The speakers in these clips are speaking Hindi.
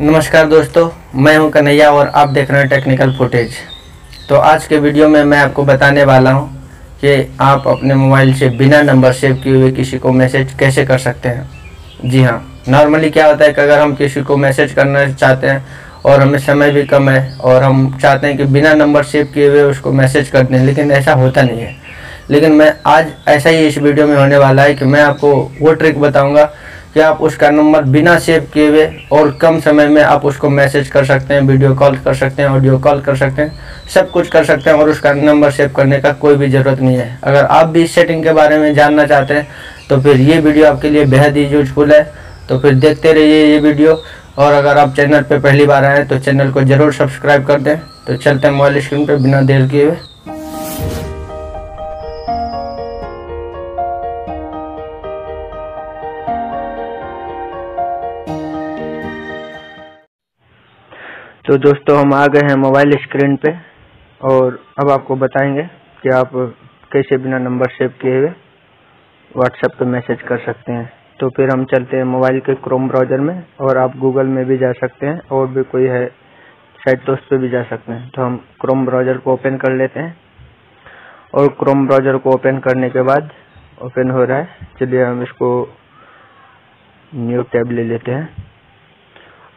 नमस्कार दोस्तों, मैं हूँ कन्हैया और आप देख रहे हैं टेक्निकल फुटेज तो आज के वीडियो में मैं आपको बताने वाला हूँ कि आप अपने मोबाइल से बिना नंबर सेव किए हुए किसी को मैसेज कैसे कर सकते हैं। जी हाँ नॉर्मली क्या होता है कि अगर हम किसी को मैसेज करना चाहते हैं और हमें समय भी कम है और हम चाहते हैं कि बिना नंबर सेव किए हुए उसको मैसेज कर दें, लेकिन ऐसा होता नहीं है। लेकिन मैं आज ऐसा ही इस वीडियो में होने वाला है कि मैं आपको वो ट्रिक बताऊँगा कि आप उसका नंबर बिना सेव किए हुए और कम समय में आप उसको मैसेज कर सकते हैं, वीडियो कॉल कर सकते हैं, ऑडियो कॉल कर सकते हैं, सब कुछ कर सकते हैं और उसका नंबर सेव करने का कोई भी ज़रूरत नहीं है। अगर आप भी इस सेटिंग के बारे में जानना चाहते हैं तो फिर ये वीडियो आपके लिए बेहद ही यूजफुल है। तो फिर देखते रहिए ये वीडियो। और अगर आप चैनल पर पहली बार आएँ तो चैनल को ज़रूर सब्सक्राइब कर दें। तो चलते हैं मोबाइल स्क्रीन पर बिना देर किए हुए। तो दोस्तों, हम आ गए हैं मोबाइल स्क्रीन पे और अब आपको बताएँगे कि आप कैसे बिना नंबर सेव किए हुए व्हाट्सएप पे मैसेज कर सकते हैं। तो फिर हम चलते हैं मोबाइल के क्रोम ब्राउज़र में और आप गूगल में भी जा सकते हैं और भी कोई है साइट तो उस पर भी जा सकते हैं। तो हम क्रोम ब्राउज़र को ओपन कर लेते हैं और क्रोम ब्राउज़र को ओपन करने के बाद ओपन हो रहा है। चलिए हम इसको न्यू टैब ले लेते हैं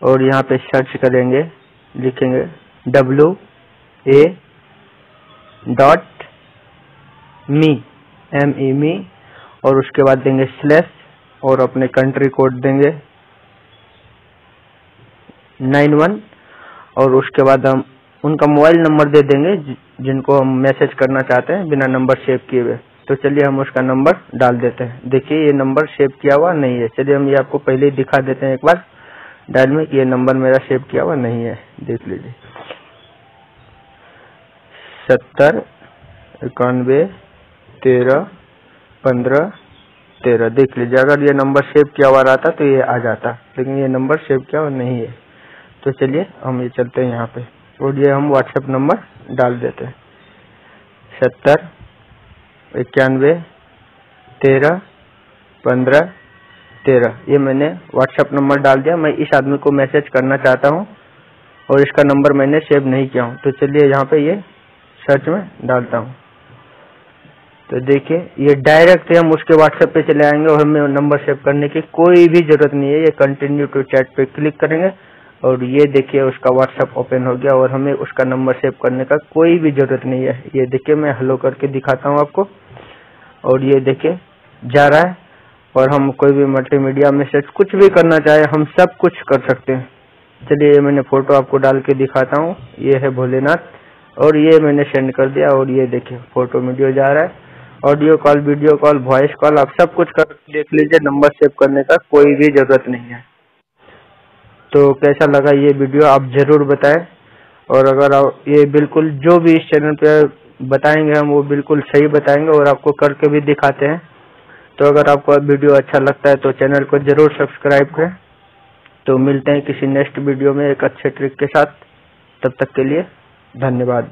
और यहाँ पे सर्च करेंगे। लिखेंगे W A dot me M E me और उसके बाद देंगे स्लेस और अपने कंट्री कोड देंगे नाइन वन और उसके बाद हम उनका मोबाइल नंबर दे देंगे जिनको हम मैसेज करना चाहते हैं बिना नंबर सेव किए हुए। तो चलिए हम उसका नंबर डाल देते हैं। देखिए ये नंबर सेव किया हुआ नहीं है। चलिए हम ये आपको पहले ही दिखा देते हैं एक बार। डायल में ये नंबर मेरा सेव किया हुआ नहीं है, देख लीजिए। सत्तर, इक्यानवे, तेरह, पंद्रह, तेरह, देख लीजिए। अगर ये नंबर सेव किया हुआ रहता तो ये आ जाता, लेकिन ये नंबर सेव किया हुआ नहीं है। तो चलिए, हम ये चलते हैं यहाँ पे। और ये हम व्हाट्सएप नंबर डाल देते हैं। सत्तर, इक्यानवे, तेरह, पंद्रह तेरह। ये मैंने व्हाट्सएप नंबर डाल दिया। मैं इस आदमी को मैसेज करना चाहता हूँ और इसका नंबर मैंने सेव नहीं किया हूँ। तो चलिए यहाँ पे ये सर्च में डालता हूँ। तो देखिए, ये डायरेक्ट हम उसके व्हाट्सएप पे चले आएँगे और हमें नंबर सेव करने की कोई भी ज़रूरत नहीं है। ये कंटिन्यू टू चैट पे क्लिक करेंगे और ये देखिए उसका व्हाट्सएप ओपन हो गया और हमें उसका नंबर सेव करने का कोई भी ज़रूरत नहीं है। ये देखिए मैं हेलो करके दिखाता हूँ आपको। और ये देखिए, जा रहा है। और हम कोई भी मल्टीमीडिया मैसेज कुछ भी करना चाहे, हम सब कुछ कर सकते हैं। चलिए, ये मैंने फ़ोटो आपको डाल के दिखाता हूँ। ये है भोलेनाथ और ये मैंने सेंड कर दिया और ये देखिए फ़ोटो वीडियो जा रहा है। Audio call video call voice call आप सब कुछ कर, देख लीजिए नंबर सेव करने का कोई भी ज़रूरत नहीं है। तो कैसा लगा ये वीडियो आप ज़रूर बताएँ। और अगर आप, ये बिल्कुल जो भी इस चैनल पे बताएँगे हम, वो बिल्कुल सही बताएँगे और आपको करके भी दिखाते हैं। तो अगर आपको वीडियो अच्छा लगता है तो चैनल को ज़रूर सब्सक्राइब करें। तो मिलते हैं किसी नेक्स्ट वीडियो में एक अच्छे ट्रिक के साथ। तब तक के लिए धन्यवाद।